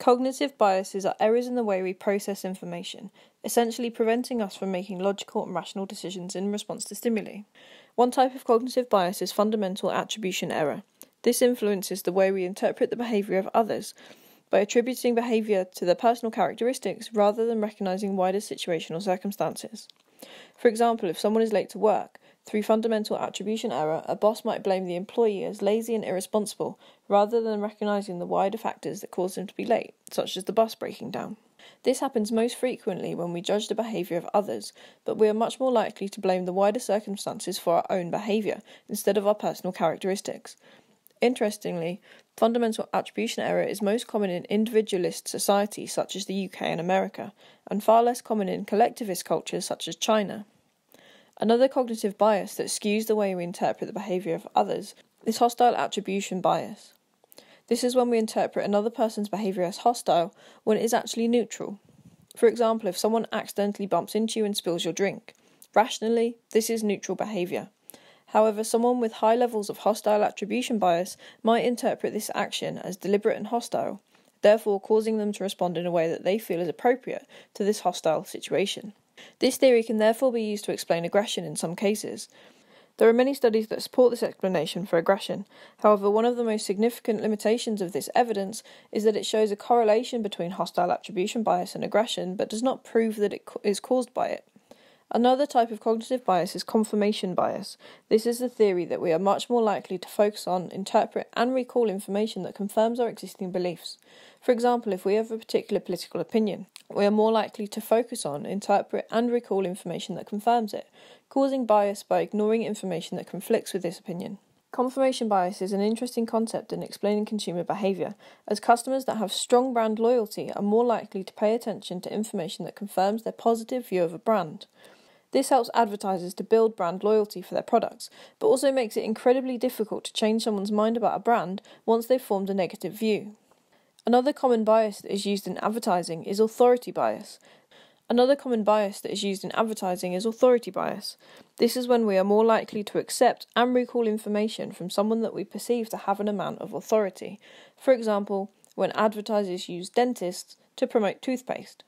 Cognitive biases are errors in the way we process information, essentially preventing us from making logical and rational decisions in response to stimuli. One type of cognitive bias is fundamental attribution error. This influences the way we interpret the behavior of others by attributing behavior to their personal characteristics rather than recognizing wider situational circumstances. For example, if someone is late to work, through fundamental attribution error, a boss might blame the employee as lazy and irresponsible rather than recognizing the wider factors that caused him to be late, such as the bus breaking down. This happens most frequently when we judge the behavior of others, but we are much more likely to blame the wider circumstances for our own behavior instead of our personal characteristics. Interestingly, fundamental attribution error is most common in individualist societies such as the UK and America, and far less common in collectivist cultures such as China. Another cognitive bias that skews the way we interpret the behavior of others is hostile attribution bias. This is when we interpret another person's behavior as hostile when it is actually neutral. For example, if someone accidentally bumps into you and spills your drink, rationally, this is neutral behavior. However, someone with high levels of hostile attribution bias might interpret this action as deliberate and hostile, therefore causing them to respond in a way that they feel is appropriate to this hostile situation. This theory can therefore be used to explain aggression in some cases. There are many studies that support this explanation for aggression. However, one of the most significant limitations of this evidence is that it shows a correlation between hostile attribution bias and aggression, but does not prove that it is caused by it. Another type of cognitive bias is confirmation bias. This is the theory that we are much more likely to focus on, interpret, and recall information that confirms our existing beliefs. For example, if we have a particular political opinion, we are more likely to focus on, interpret, and recall information that confirms it, causing bias by ignoring information that conflicts with this opinion. Confirmation bias is an interesting concept in explaining consumer behavior, as customers that have strong brand loyalty are more likely to pay attention to information that confirms their positive view of a brand. This helps advertisers to build brand loyalty for their products, but also makes it incredibly difficult to change someone's mind about a brand once they've formed a negative view. Another common bias that is used in advertising is authority bias. Another common bias that is used in advertising is authority bias. This is when we are more likely to accept and recall information from someone that we perceive to have an amount of authority. For example, when advertisers use dentists to promote toothpaste.